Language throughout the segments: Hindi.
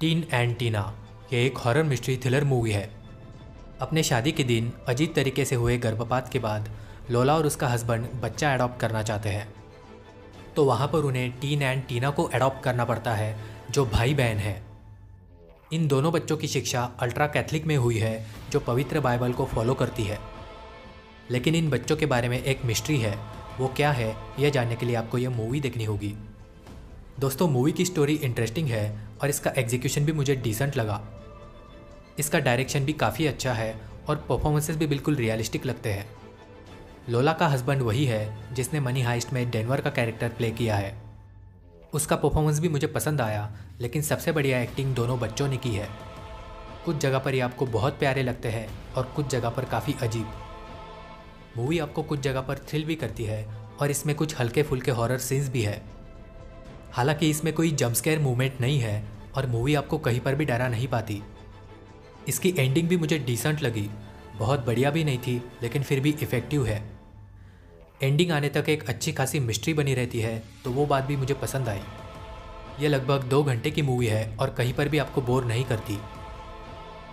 टीन एंड टीना, ये एक हॉरर मिस्ट्री थ्रिलर मूवी है। अपने शादी के दिन अजीब तरीके से हुए गर्भपात के बाद, लोला और उसका हस्बैंड बच्चा अडॉप्ट करना चाहते हैं। तो वहाँ पर उन्हें टीन एंड टीना को अडॉप्ट करना पड़ता है, जो भाई बहन है। इन दोनों बच्चों की शिक्षा अल्ट्रा कैथलिक में हुई है, जो पवित्र बाइबल को फॉलो करती है। लेकिन इन बच्चों के बारे में एक मिस्ट्री है, वो क्या है, यह जानने के लिए आपको यह मूवी देखनी होगी। दोस्तों मूवी की स्टोरी इंटरेस्टिंग है और इसका एग्जीक्यूशन भी मुझे डिसेंट लगा। इसका डायरेक्शन भी काफ़ी अच्छा है और परफॉर्मेंसेस भी बिल्कुल रियलिस्टिक लगते हैं। लोला का हस्बैंड वही है जिसने मनी हाइस्ट में डेनवर का कैरेक्टर प्ले किया है। उसका परफॉर्मेंस भी मुझे पसंद आया, लेकिन सबसे बढ़िया एक्टिंग दोनों बच्चों ने की है। कुछ जगह पर ये आपको बहुत प्यारे लगते हैं और कुछ जगह पर काफ़ी अजीब। मूवी आपको कुछ जगह पर थ्रिल भी करती है और इसमें कुछ हल्के फुल्के हॉरर सीन्स भी है। हालाँकि इसमें कोई जम्पस्केयर मूवमेंट नहीं है और मूवी आपको कहीं पर भी डरा नहीं पाती। इसकी एंडिंग भी मुझे डिसेंट लगी। बहुत बढ़िया भी नहीं थी, लेकिन फिर भी इफ़ेक्टिव है। एंडिंग आने तक एक अच्छी खासी मिस्ट्री बनी रहती है तो वो बात भी मुझे पसंद आई। ये लगभग दो घंटे की मूवी है और कहीं पर भी आपको बोर नहीं करती।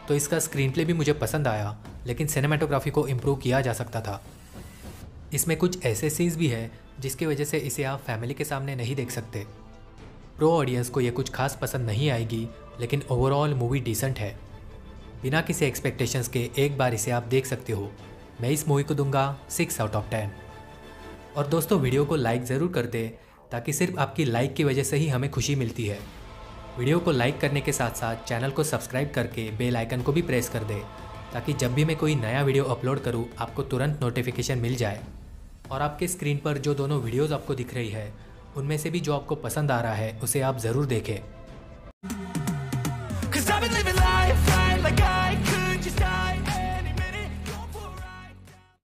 तो इसका स्क्रीन प्ले भी मुझे पसंद आया, लेकिन सिनेमाटोग्राफी को इम्प्रूव किया जा सकता था। इसमें कुछ ऐसे सीन्स भी है, जिसकी वजह से इसे आप फैमिली के सामने नहीं देख सकते। प्रो ऑडियंस को यह कुछ खास पसंद नहीं आएगी, लेकिन ओवरऑल मूवी डिसेंट है। बिना किसी एक्सपेक्टेशंस के एक बार इसे आप देख सकते हो। मैं इस मूवी को दूँगा सिक्स आउट ऑफ़ टेन और दोस्तों वीडियो को लाइक ज़रूर कर दे, ताकि सिर्फ़ आपकी लाइक की वजह से ही हमें खुशी मिलती है। वीडियो को लाइक करने के साथ साथ चैनल को सब्सक्राइब करके बेल आइकन को भी प्रेस कर दे, ताकि जब भी मैं कोई नया वीडियो अपलोड करूँ, आपको तुरंत नोटिफिकेशन मिल जाए। और आपके स्क्रीन पर जो दोनों वीडियोज़ आपको दिख रही है उनमें से भी जो आपको पसंद आ रहा है उसे आप ज़रूर देखें।